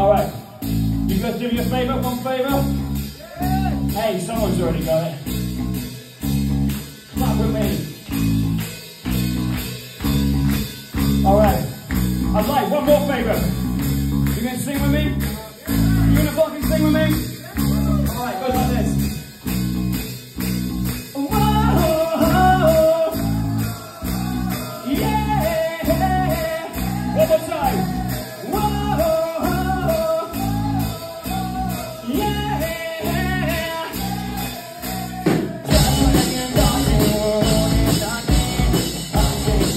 All right. You guys do me a favor, one favor? Hey, someone's already got it. Clap with me. All right. I'd like one more favor. You gonna sing with me? You gonna fucking sing with me?